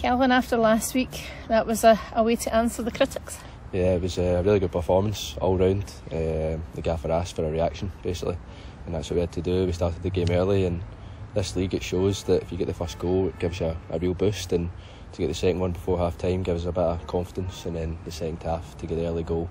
Calvin, after last week, that was a, a way to answer the critics. Yeah, it was a really good performance all round. Um, the gaffer asked for a reaction, basically, and that's what we had to do. We started the game early, and this league it shows that if you get the first goal, it gives you a, a real boost, and to get the second one before half time gives us a bit of confidence, and then the second half to get the early goal.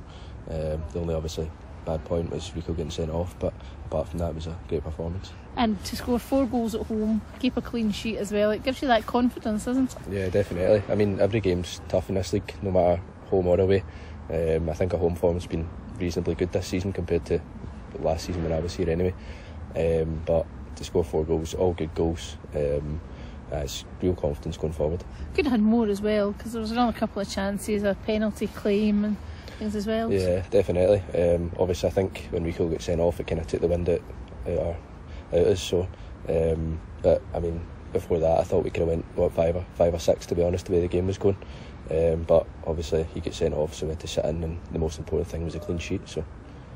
Um, the only obviously bad point was Rico getting sent off, but apart from that, it was a great performance. And to score four goals at home, keep a clean sheet as well, it gives you that confidence, doesn't it? Yeah, definitely. I mean, every game's tough in this league, no matter home or away. Um, I think our home form's been reasonably good this season compared to last season when I was here anyway. Um, but to score four goals, all good goals, um, it's real confidence going forward. Could have had more as well because there was another couple of chances, a penalty claim and things as well. Yeah, definitely. Um, obviously, I think when Rico got sent off, it kind of took the wind out, out, our, out us. So, um, but I mean, before that, I thought we could have went what five or five or six to be honest, the way the game was going. Um, but obviously, he got sent off, so we had to sit in, and the most important thing was a clean sheet. So.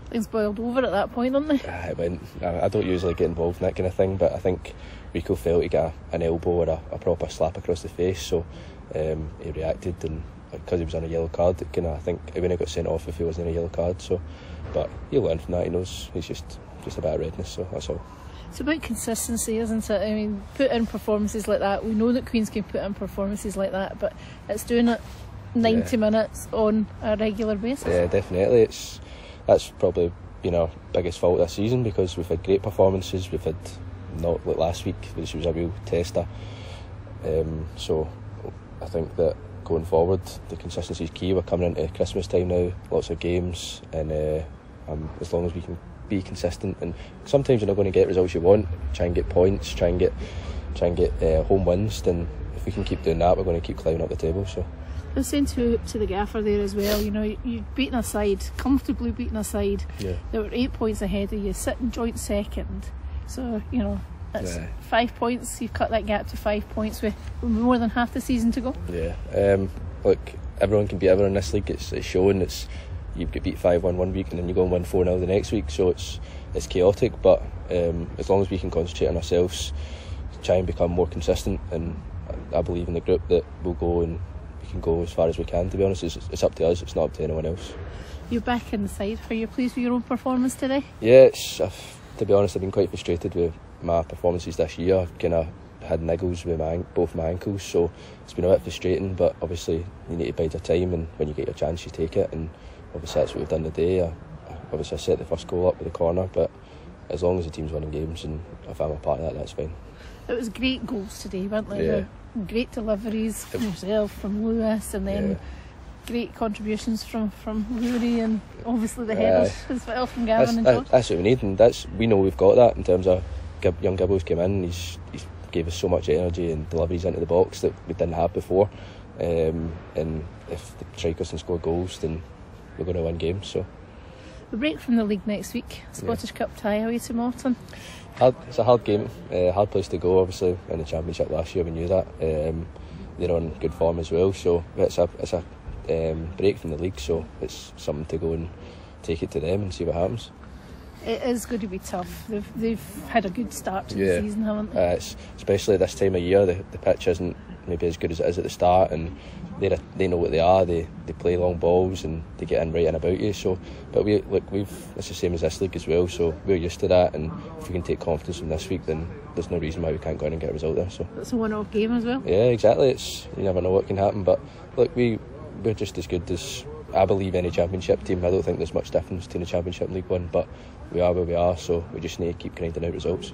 Things boiled over at that point, didn't they? Uh, it went, I, I don't usually get involved in that kind of thing, but I think Rico felt he got an elbow or a, a proper slap across the face, so um, he reacted, and because he was on a yellow card, it kind of I think he wouldn't have got sent off if he wasn't on a yellow card. So, but he'll learn from that. He knows he's just just a bit of redness, so that's all. It's about consistency, isn't it? I mean, put in performances like that. We know that Queens can put in performances like that, but it's doing it 90 Yeah. minutes on a regular basis. Yeah, definitely. It's that's probably been our biggest fault this season because we've had great performances. We've had not like last week, which was a real tester. Um, so I think that going forward, the consistency is key. We're coming into Christmas time now, lots of games, and uh, um, as long as we can be consistent, and sometimes you're not going to get results you want. Try and get points. Try and get try and get uh, home wins. Then if we can keep doing that, we're going to keep climbing up the table. So. I was saying to, to the gaffer there as well, you know, you'd beaten a side, comfortably beaten a side. Yeah. They were eight points ahead of you, sitting joint second. So, you know, that's Yeah. five points. You've cut that gap to five points with more than half the season to go. Yeah. Um, look, everyone can beat everyone in this league. It's, it's showing. It's you get beat five one one week and then you go and win four 0 the next week. So it's it's chaotic. But um, as long as we can concentrate on ourselves, try and become more consistent, and I I believe in the group that we'll go and we can go as far as we can. To be honest, it's, it's up to us. It's not up to anyone else. You're back in the side. Are you pleased with your own performance today? Yeah, to be honest, I've been quite frustrated with my performances this year. I've kind of had niggles with my both my ankles, so it's been a bit frustrating. But obviously, you need to bide your time, and when you get your chance, you take it. And obviously, that's what we've done today. I, I- obviously, I set the first goal up with the corner, but as long as the team's winning games, and if I'm a part of that, that's fine. It was great goals today, weren't they? Yeah. Great deliveries from yourself, from Lewis, and then Yeah. great contributions from from Rory, and obviously the headers as well from That's, Gavin and that- George. that's what we need, and that's we know we've got that in terms of Gib, young Gibbles came in. He's, he's gave us so much energy and deliveries into the box that we didn't have before. Um, and if the strikers can score goals, then we're going to win games. So We break from the league next week. Scottish Cup tie away to Morton. hard, it's a hard game, uh, hard place to go. Obviously, in the championship last year, we knew that. Um, they're on good form as well, so it's a it's a um, break from the league. So it's something to go and take it to them and see what happens. It is going to be tough. They've they've had a good start to Yeah. the season, haven't they? Uh, especially this time of year, the, the pitch isn't maybe as good as it is at the start, and they they know what they are. They they play long balls and they get in right in about you. So, but we look, we've it's the same as this league as well. So we're used to that, and if we can take confidence from this week, then there's no reason why we can't go in and get a result there. So It's a one-off game as well. yeah, exactly. It's you never know what can happen, but look, we we're just as good as I believe any championship team. I don't think there's much difference between the championship and League One, but we are where we are, so we just need to keep grinding out results.